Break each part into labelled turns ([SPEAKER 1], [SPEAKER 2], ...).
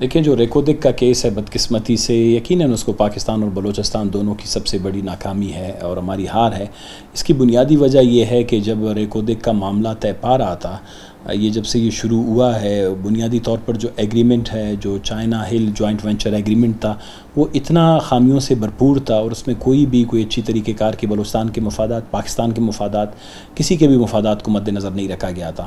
[SPEAKER 1] دیکھیں جو ریکودک کا کیس ہے بدقسمتی سے، یقیناً اس کو پاکستان اور بلوچستان دونوں کی سب سے بڑی ناکامی ہے اور ہماری ہار ہے۔ اس کی بنیادی وجہ یہ ہے کہ جب ریکودک کا معاملہ طے پا رہا تھا یہ جب سے یہ شروع ہوا ہے، بنیادی طور پر جو ایگریمنٹ ہے، جو چائنا ہل جوائنٹ وینچر ایگریمنٹ تھا، وہ اتنا خامیوں سے بھرپور تھا اور اس میں کوئی بھی کوئی اچھی طریقہ کار کے بلوچستان کے مفادات، پاکستان کے مفادات، کسی کے بھی مفادات کو مد نظر نہیں رکھا گیا تھا۔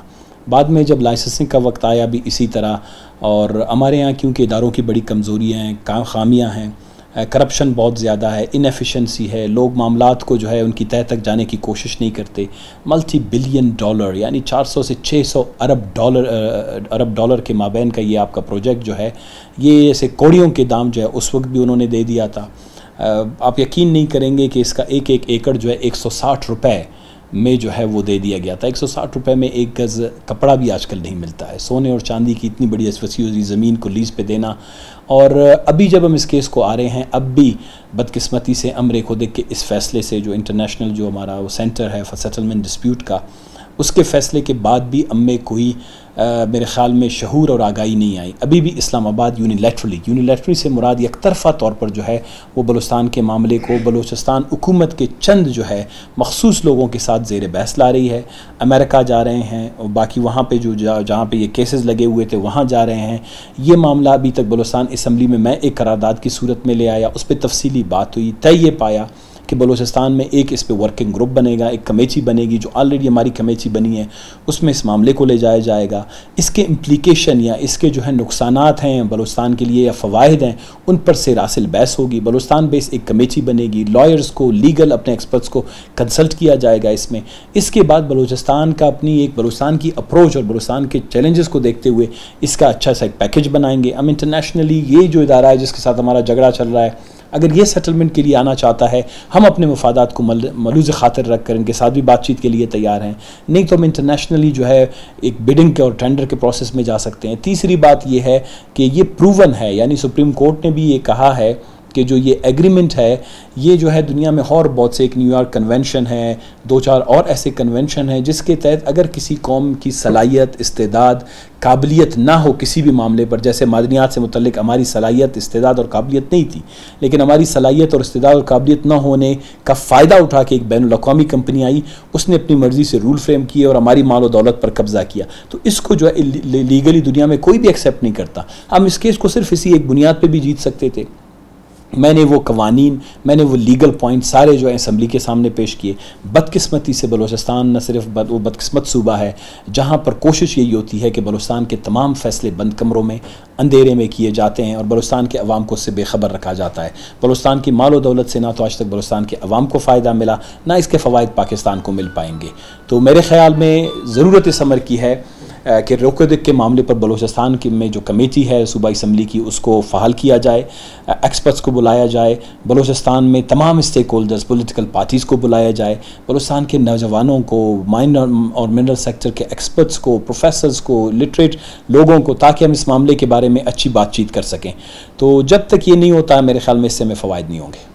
[SPEAKER 1] بعد میں جب لائسنسنگ کا وقت آیا بھی اسی طرح، اور ہمارے یہاں کیونکہ اداروں کی بڑی کمزوریاں ہیں، خامیاں ہیں کرپشن بہت زیادہ ہے انیفیشنسی ہے، لوگ معاملات کو جو ہے ان کی تہ تک جانے کی کوشش نہیں کرتے۔ ملٹی بلین ڈالر یعنی چار سو سے چھ سو ارب ڈالر ارب ڈالر کے مابین کا یہ آپ کا پروجیکٹ جو ہے، یہ ایسے کوڑیوں کے دام جو ہے، اس وقت بھی انہوں نے دے دیا تھا۔ آپ یقین نہیں کریں گے کہ اس کا ایک ایک ایکڑ جو ہے، ایک سو ساٹھ روپے میں جو ہے وہ دے دیا گیا تھا۔ ایک سو ساٹھ روپے میں ایک گز کپڑا بھی آج کل نہیں ملتا ہے۔ سونے اور چاندی کی اتنی بڑی اسفسی ہوئی زمین کو لیز پہ دینا۔ اور ابھی جب ہم اس کیس کو آ رہے ہیں، اب بھی بدقسمتی سے امرے کو دیکھ کے اس فیصلے سے جو انٹرنیشنل جو ہمارا وہ سینٹر ہے فار سیٹلمنٹ ڈسپیوٹ کا اس کے فیصلے کے بعد بھی ام میں کوئی میرے خیال میں شعور اور آگاہی نہیں آئی۔ ابھی بھی اسلام آباد یونیلیٹرلی یونیلیٹرلی سے مراد یک طرفہ طور پر جو ہے، وہ بلوچستان کے معاملے کو، بلوچستان حکومت کے چند جو ہے، مخصوص لوگوں کے ساتھ زیر بحث لا رہی ہے۔ امریکہ جا رہے ہیں اور باقی وہاں پہ جو جہاں پہ یہ کیسز لگے ہوئے تھے، وہاں جا رہے ہیں۔ یہ معاملہ ابھی تک بلوچستان اسمبلی میں میں ایک قرارداد کی صورت میں لے آیا، اس پہ تفصیلی بات ہوئی، طے یہ پایا۔ کہ بلوچستان میں ایک اس پہ ورکنگ گروپ بنے گا، ایک کمیٹی بنے گی جو آلریڈی ہماری کمیٹی بنی ہے، اس میں اس معاملے کو لے جایا جائے گا۔ اس کے امپلیکیشن یا اس کے جو ہے نقصانات ہیں بلوچستان کے لیے یا فوائد ہیں، ان پر سے راسل بحث ہوگی۔ بلوچستان بیس ایک کمیٹی بنے گی لائرز کو لیگل اپنے ایکسپرٹس کو کنسلٹ کیا جائے گا اس میں۔ اس کے بعد بلوچستان کا اپنی ایک بلوچستان کی اپروچ اور بلوچستان کے چیلنجز کو دیکھتے ہوئے اس کا اچھا سا ایک پیکج بنائیں گے۔ ہم انٹرنیشنلی یہ جو ادارہ ہے جس کے ساتھ ہمارا جھگڑا چل رہا ہے اگر یہ سیٹلمنٹ کے لیے آنا چاہتا ہے، ہم اپنے مفادات کو ملوز خاطر رکھ کر ان کے ساتھ بھی بات چیت کے لیے تیار ہیں۔ نہیں تو ہم انٹرنیشنلی جو ہے ایک بڈنگ کے اور ٹینڈر کے پروسیس میں جا سکتے ہیں۔ تیسری بات یہ ہے کہ یہ پروون ہے یعنی سپریم کورٹ نے بھی یہ کہا ہے کہ جو یہ ایگریمنٹ ہے، یہ جو ہے دنیا میں اور بہت سے ایک نیو یارک کنونشن ہے دو چار اور ایسے کنونشن ہیں، جس کے تحت اگر کسی قوم کی صلاحیت، استعداد، قابلیت نہ ہو کسی بھی معاملے پر، جیسے معدنیات سے متعلق ہماری صلاحیت، استعداد اور قابلیت نہیں تھی، لیکن ہماری صلاحیت اور استعداد اور قابلیت نہ ہونے کا فائدہ اٹھا کے ایک بین الاقوامی کمپنی آئی، اس نے اپنی مرضی سے رول فریم کیے اور ہماری مال و دولت پر قبضہ کیا۔ تو اس کو جو ہے لیگلی دنیا میں کوئی بھی ایکسیپٹ نہیں کرتا۔ ہم اس کیس کو صرف اسی ایک بنیاد پہ بھی جیت سکتے تھے۔ میں نے وہ قوانین، میں نے وہ لیگل پوائنٹ سارے جو ہیں اسمبلی کے سامنے پیش کیے۔ بدقسمتی سے بلوچستان نہ صرف بد، وہ بدقسمت صوبہ ہے، جہاں پر کوشش یہی ہوتی ہے کہ بلوچستان کے تمام فیصلے بند کمروں میں، اندھیرے میں کیے جاتے ہیں اور بلوچستان کے عوام کو اس سے بے خبر رکھا جاتا ہے۔ بلوچستان کی مال و دولت سے نہ تو آج تک بلوچستان کے عوام کو فائدہ ملا، نہ اس کے فوائد پاکستان کو مل پائیں گے۔ تو میرے خیال میں ضرورت اس عمر کی ہے کہ روکودک کے معاملے پر بلوچستان کی میں جو کمیٹی ہے صوبہ اسمبلی کی، اس کو فعال کیا جائے ایکسپرٹس کو بلایا جائے بلوچستان میں تمام اسٹیک ہولڈرز پولیٹیکل پارٹیز کو بلایا جائے بلوچستان کے نوجوانوں کو مائن اور منرل سیکٹر کے ایکسپرٹس کو پروفیسرز کو لٹریٹ لوگوں کو، تاکہ ہم اس معاملے کے بارے میں اچھی بات چیت کر سکیں۔ تو جب تک یہ نہیں ہوتا، میرے خیال میں اس سے میں فوائد نہیں ہوں گے۔